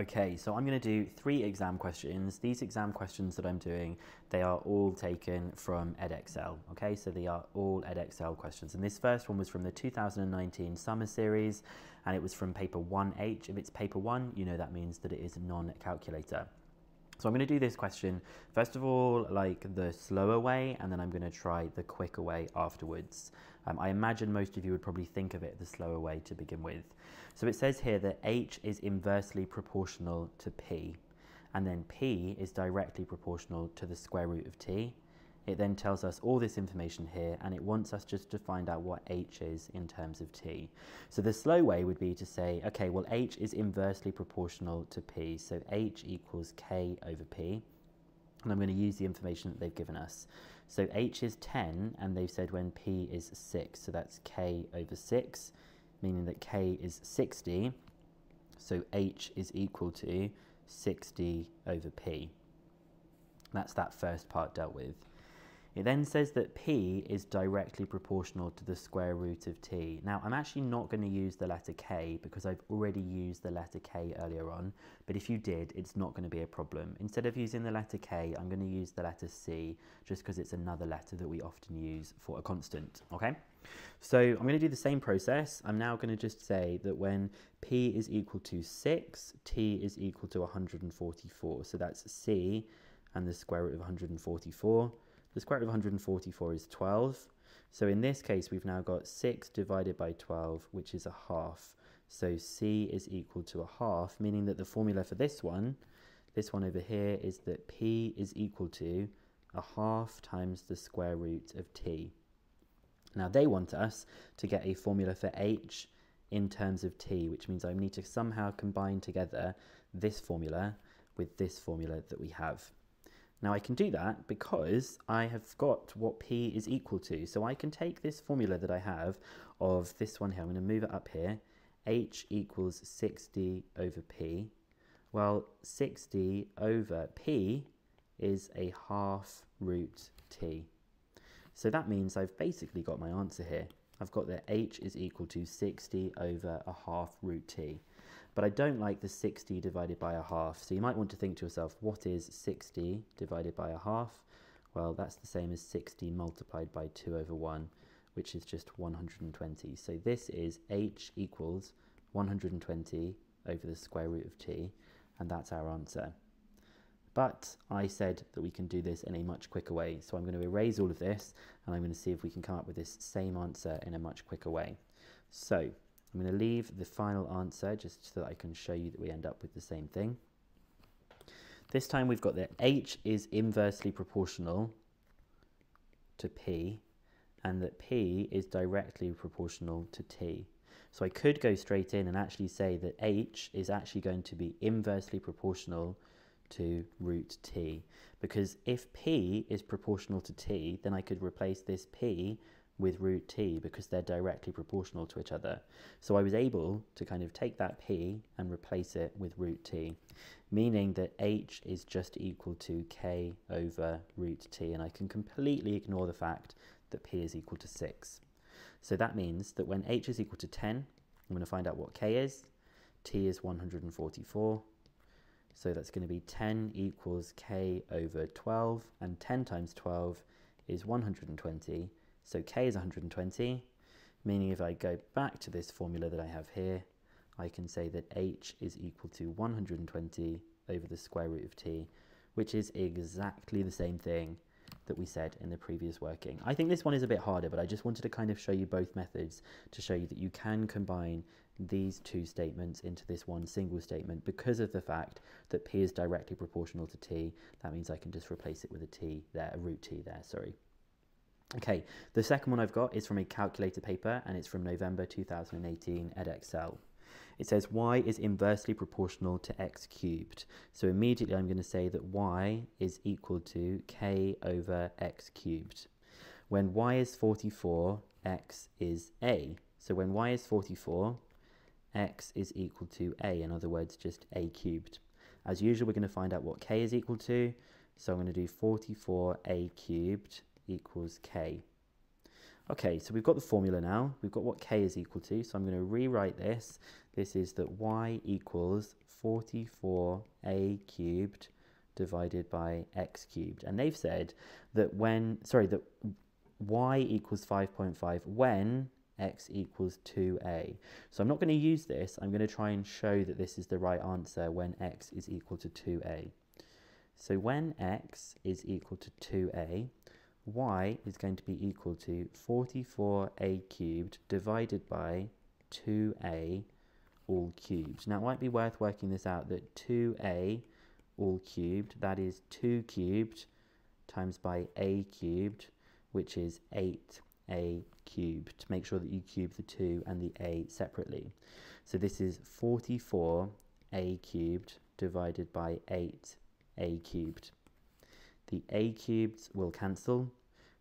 Okay, so I'm going to do three exam questions. These exam questions that I'm doing, they are all taken from Edexcel. Okay, so they are all Edexcel questions. And this first one was from the 2019 summer series, and it was from paper 1H. If it's paper 1, you know that means that it is non-calculator. So I'm going to do this question, first of all, like the slower way, and then I'm going to try the quicker way afterwards. Um, I imagine most of you would probably think of it the slower way to begin with. So it says here that h is inversely proportional to p, and then p is directly proportional to the square root of t. It then tells us all this information here and it wants us just to find out what h is in terms of t. So the slow way would be to say, okay, well h is inversely proportional to p, so h equals k over p. And I'm going to use the information that they've given us. So h is 10 and they've said when p is 6, so that's k over 6, meaning that k is 60, so h is equal to 60 over p. That's that first part dealt with. It then says that p is directly proportional to the square root of t. Now, I'm actually not going to use the letter k because I've already used the letter k earlier on, but if you did, it's not going to be a problem. Instead of using the letter k, I'm going to use the letter c just because it's another letter that we often use for a constant, okay? So I'm going to do the same process. I'm now going to just say that when p is equal to 6, t is equal to 144. So that's c and the square root of 144. The square root of 144 is 12. So in this case, we've now got 6 divided by 12, which is a half. So C is equal to a half, meaning that the formula for this one, this one over here, is that P is equal to a half times the square root of T. Now they want us to get a formula for H in terms of T, which means I need to somehow combine together this formula with this formula that we have. Now I can do that because I have got what P is equal to. So I can take this formula that I have of this one here, I'm going to move it up here, H equals 60 over P. Well, 60 over P is a half root T. So that means I've basically got my answer here. I've got that H is equal to 60 over a half root T. But I don't like the 60 divided by a half. So you might want to think to yourself, what is 60 divided by a half? Well, that's the same as 60 multiplied by 2 over 1, which is just 120. So this is h equals 120 over the square root of t, and that's our answer. But I said that we can do this in a much quicker way. So I'm going to erase all of this, and I'm going to see if we can come up with this same answer in a much quicker way. So I'm going to leave the final answer just so that I can show you that we end up with the same thing. This time we've got that h is inversely proportional to p and that p is directly proportional to t. So I could go straight in and actually say that h is actually going to be inversely proportional to root t because if p is proportional to t then I could replace this p with root t because they're directly proportional to each other. So I was able to kind of take that p and replace it with root t, meaning that h is just equal to k over root t, and I can completely ignore the fact that p is equal to 6. So that means that when h is equal to 10, I'm going to find out what k is. t is 144. So that's going to be 10 equals k over 12, and 10 times 12 is 120. So k is 120, meaning if I go back to this formula that I have here, I can say that h is equal to 120 over the square root of t, which is exactly the same thing that we said in the previous working. I think this one is a bit harder, but I just wanted to kind of show you both methods to show you that you can combine these two statements into this one single statement because of the fact that p is directly proportional to t. That means I can just replace it with a t there, a root t there, sorry. Okay, the second one I've got is from a calculator paper and it's from November 2018 Edexcel. It says y is inversely proportional to x cubed. So immediately I'm going to say that y is equal to k over x cubed. When y is 44, x is a. So when y is 44, x is equal to a, in other words, just a cubed. As usual, we're going to find out what k is equal to. So I'm going to do 44a cubed equals k. Okay, so we've got the formula now. We've got what k is equal to, so I'm going to rewrite this. This is that y equals 44a cubed divided by x cubed. And they've said that when, sorry, that y equals 5.5 when x equals 2a. So I'm not going to use this. I'm going to try and show that this is the right answer when x is equal to 2a. So when x is equal to 2a, y is going to be equal to 44a cubed divided by 2a all cubed. Now it might be worth working this out that 2a all cubed, that is 2 cubed times by a cubed, which is 8a cubed, to make sure that you cube the 2 and the a separately. So this is 44a cubed divided by 8a cubed. The a cubed will cancel,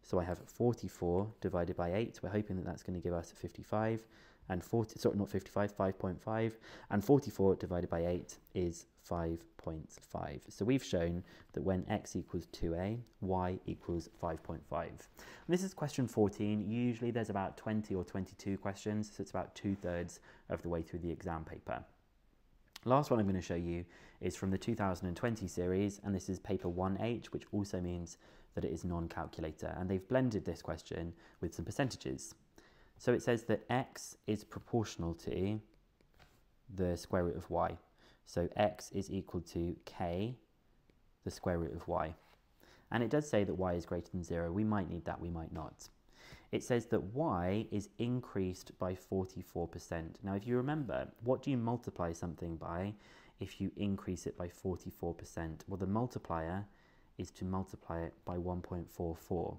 so I have 44 divided by 8. We're hoping that that's going to give us 55 and 40, sorry, not 55, 5.5, and 44 divided by 8 is 5.5. So we've shown that when x equals 2a, y equals 5.5. This is question 14. Usually there's about 20 or 22 questions, so it's about two thirds of the way through the exam paper. Last one I'm going to show you is from the 2020 series, and this is paper 1H, which also means that it is non-calculator. And they've blended this question with some percentages. So it says that x is proportional to the square root of y. So x is equal to k, the square root of y. And it does say that y is greater than 0. We might need that, we might not. It says that y is increased by 44%. Now, if you remember, what do you multiply something by if you increase it by 44%? Well, the multiplier is to multiply it by 1.44.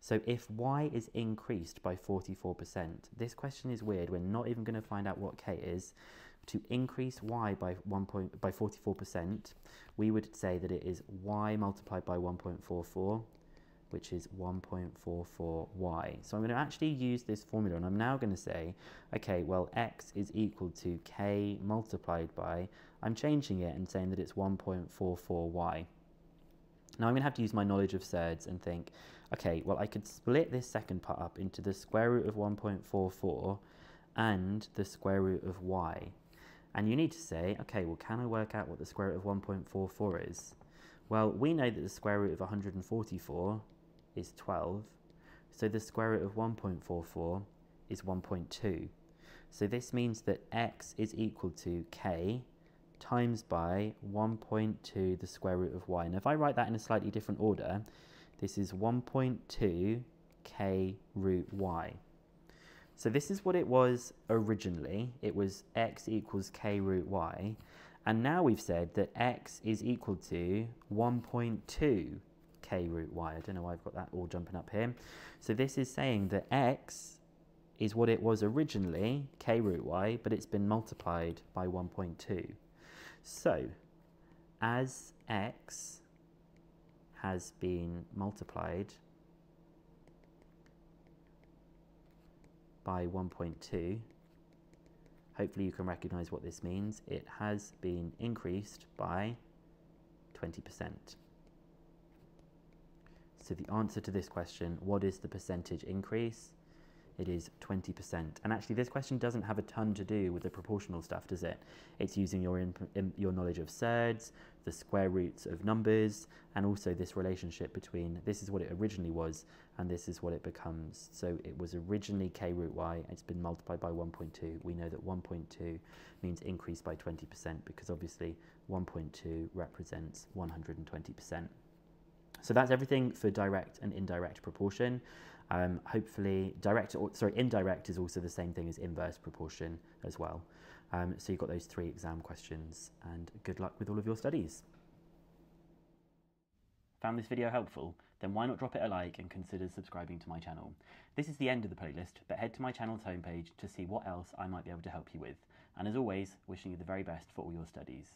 So if y is increased by 44%, this question is weird. We're not even going to find out what k is. To increase y by 1 point, by 44%, we would say that it is y multiplied by 1.44, which is 1.44y. So I'm going to actually use this formula, and I'm now going to say, okay, well, x is equal to k multiplied by, I'm changing it and saying that it's 1.44y. Now I'm going to have to use my knowledge of surds and think, okay, well I could split this second part up into the square root of 1.44 and the square root of y. And you need to say, okay, well can I work out what the square root of 1.44 is? Well, we know that the square root of 144 is 12, so the square root of 1.44 is 1.2. So this means that x is equal to k times by 1.2 the square root of y. And if I write that in a slightly different order, this is 1.2 k root y. So this is what it was originally. It was x equals k root y. And now we've said that x is equal to 1.2 k root y. I don't know why I've got that all jumping up here. So this is saying that x is what it was originally, k root y, but it's been multiplied by 1.2. So, as x has been multiplied by 1.2, hopefully you can recognize what this means. It has been increased by 20%. So the answer to this question, what is the percentage increase? it is 20%. And actually this question doesn't have a ton to do with the proportional stuff, does it? It's using your, your knowledge of surds, the square roots of numbers, and also this relationship between this is what it originally was and this is what it becomes. So it was originally k root y, it's been multiplied by 1.2. We know that 1.2 means increase by 20% because obviously 1.2 represents 120%. So that's everything for direct and indirect proportion. Um, hopefully, direct, or, sorry, indirect is also the same thing as inverse proportion as well. Um, so you've got those three exam questions and good luck with all of your studies. Found this video helpful? Then why not drop it a like and consider subscribing to my channel. This is the end of the playlist, but head to my channel's homepage to see what else I might be able to help you with. And as always, wishing you the very best for all your studies.